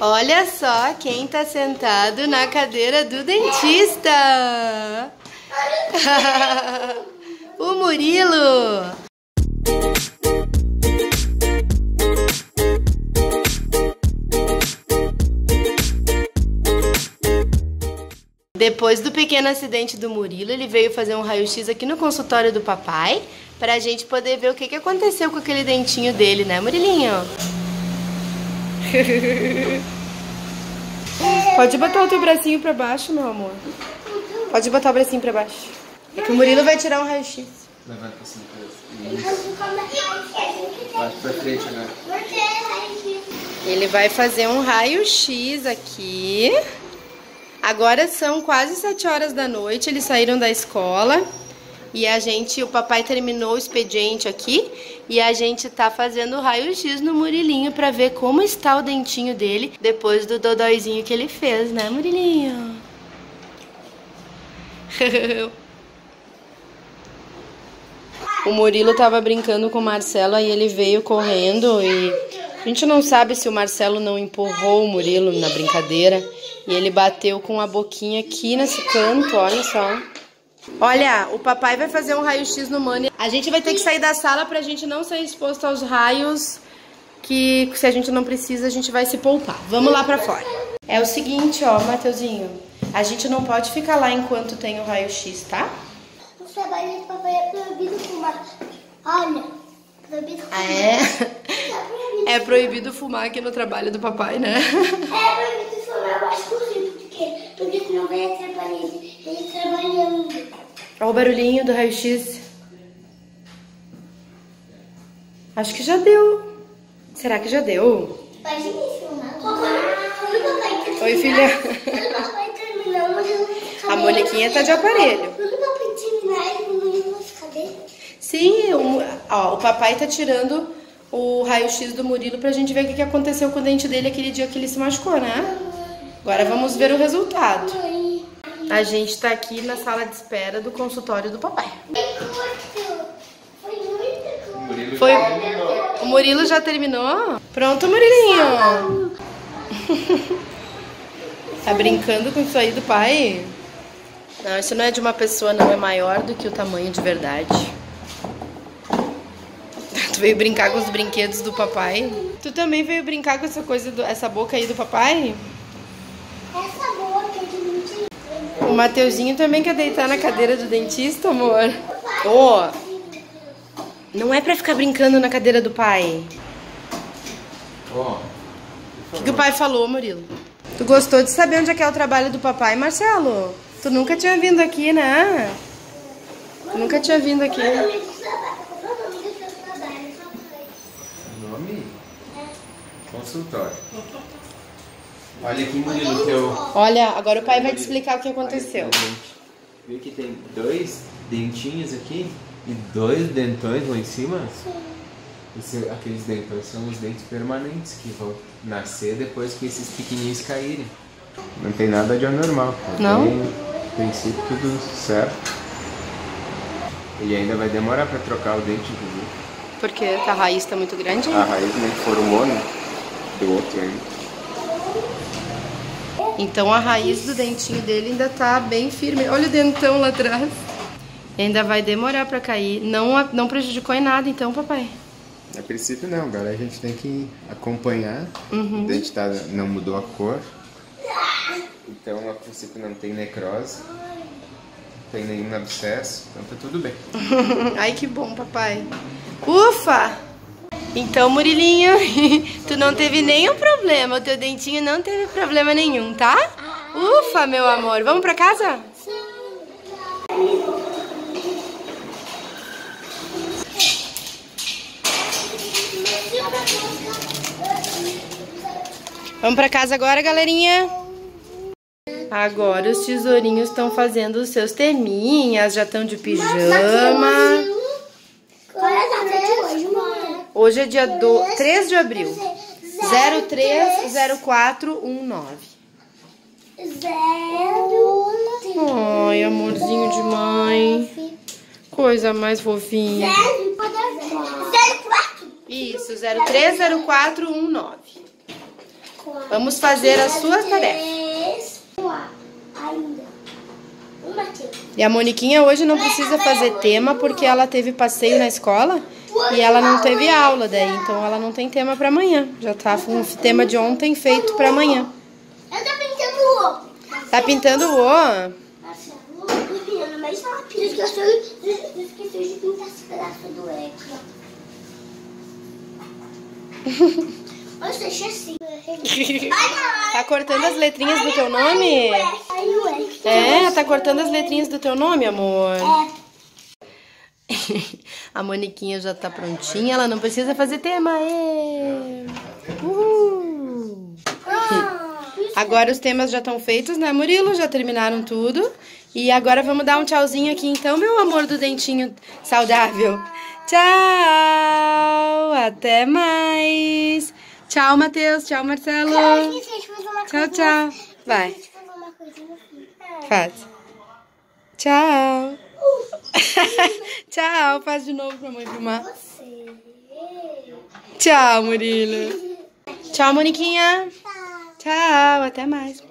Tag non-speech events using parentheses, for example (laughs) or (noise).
Olha só quem tá sentado na cadeira do dentista. (laughs) o Murilo. Depois do pequeno acidente do Murilo, ele veio fazer um raio-x aqui no consultório do papai pra gente poder ver o que, que aconteceu com aquele dentinho dele, né, Murilinho? (laughs) Pode botar o teu bracinho pra baixo, meu amor. Pode botar o bracinho pra baixo. É que o Murilo vai tirar um raio-x. Levanta assim, Vai pra frente agora. Ele vai fazer um raio-x aqui. Agora são quase 7 horas da noite, eles saíram da escola e a gente, o papai terminou o expediente aqui e a gente tá fazendo raio-x no Murilinho pra ver como está o dentinho dele depois do dodóizinho que ele fez, né, Murilinho? (laughs) o Murilo tava brincando com o Marcelo, aí ele veio correndo e a gente não sabe se o Marcelo não empurrou o Murilo na brincadeira e ele bateu com a boquinha aqui nesse canto, olha só. Olha, o papai vai fazer um raio-x no Mani. A gente vai ter que sair da sala pra gente não ser exposto aos raios que se a gente não precisa, a gente vai se poupar. Vamos lá pra fora. É o seguinte, ó, Mateuzinho. A gente não pode ficar lá enquanto tem o raio-x, tá? O trabalho de papai é proibido fumar. Olha, proibido fumar. Ah, é? (laughs) É proibido fumar aqui no trabalho do papai, né? É proibido fumar, eu acho possível. Por quê? Porque senão vai atrapalhar ele trabalhando. Olha o barulhinho do raio-x. Acho que já deu. Será que já deu? O papai terminar... Oi, filha. A Moniquinha tá de aparelho. Sim, o, ó, o papai tá tirando o raio-x do Murilo pra gente ver o que que aconteceu com o dente dele aquele dia que ele se machucou, né? Agora vamos ver o resultado. A gente tá aqui na sala de espera do consultório do papai. Foi muito curto. Murilo Foi. O Murilo já terminou? Pronto, Murilinho. (laughs) Tá brincando com isso aí do pai? Não, isso não é de uma pessoa, não. É maior do que o tamanho de verdade. (laughs) Tu veio brincar com os brinquedos do papai? Tu também veio brincar com essa coisa, do, essa boca aí do papai? Essa boca é de mentira. O Mateuzinho também quer deitar na cadeira do dentista, amor. Ô, não é pra ficar brincando na cadeira do pai. Ó, O que, que o pai falou, Murilo? Tu gostou de saber onde é que é o trabalho do papai, Marcelo? Tu nunca tinha vindo aqui, né? Tu nunca tinha vindo aqui. Nome do trabalho? Qual é nome? Consultório. (laughs) Olha aqui, Murilo, teu... Olha, agora o pai vai te explicar o que aconteceu. Viu que tem dois dentinhos aqui e dois dentões lá em cima? Esse- aqueles dentões são os dentes permanentes que vão nascer depois que esses pequenininhos caírem. Não tem nada de anormal. Não? Tem, princípio, tudo certo. E ainda vai demorar para trocar o dente, inclusive. Porque a raiz tá muito grande. A raiz nem formou, né? Do outro ainda. Então a raiz do dentinho dele ainda tá bem firme. Olha o dentão lá atrás. Ainda vai demorar pra cair. Não, não prejudicou em nada, então, papai. A princípio não, agora a gente tem que acompanhar. O dente tá, não mudou a cor. Então a princípio não tem necrose. Não tem nenhum abscesso. Então tá tudo bem. (laughs) Ai, que bom, papai. Ufa! Então, Murilinho, (laughs) tu não teve nenhum problema. O teu dentinho não teve problema nenhum, tá? Ufa, meu amor. Vamos pra casa? Vamos pra casa agora, galerinha? Agora os tesourinhos estão fazendo os seus terminhas, já estão de pijama. Qual é a data de hoje, mãe? Hoje é dia do... 3 de abril. 030419. Zero. Ai, amorzinho de mãe. Coisa mais fofinha. Isso, 030419. Vamos fazer as suas tarefas. E a Moniquinha hoje não precisa fazer tema porque ela teve passeio na escola e ela não teve aula daí, então ela não tem tema para amanhã. Já tá com o tema de ontem feito para amanhã. Eu tô pintando o ovo. Tá pintando o O? Eu pintando mais rápido. Esqueci, de pintar esse pedaço do X. Nossa, deixa assim. Tá cortando as letrinhas do teu nome? O. É, tá cortando as letrinhas do teu nome, amor. É. (laughs) A Moniquinha já tá prontinha, ela não precisa fazer tema. Ê! Uhul! Agora os temas já estão feitos, né, Murilo? Já terminaram tudo. E agora vamos dar um tchauzinho aqui, então, meu amor do dentinho saudável. Tchau! Até mais! Tchau, Matheus. Tchau, Marcelo. Tchau, tchau. Vai, faz. Tchau. (laughs) Tchau. Faz de novo pra mãe filmar. Você. Tchau, Murilo. (laughs) Tchau, Moniquinha. Tá. Tchau. Até mais.